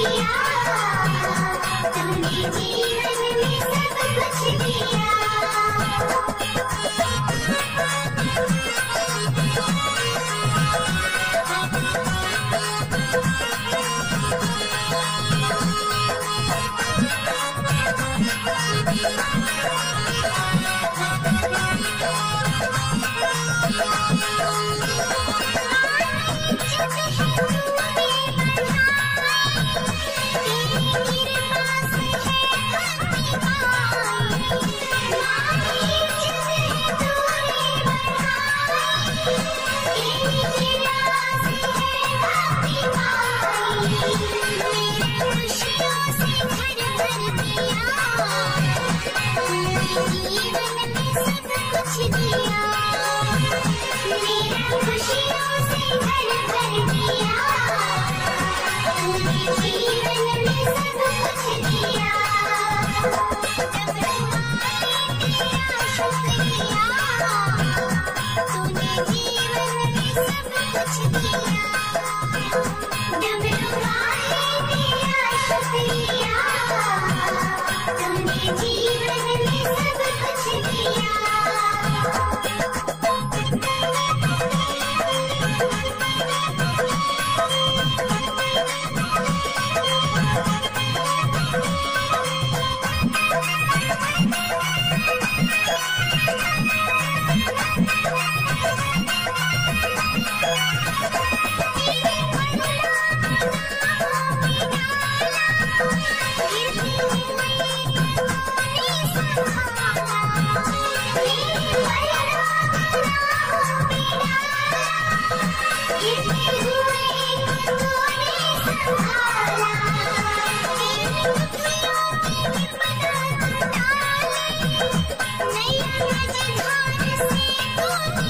Yeah.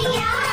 哎呀！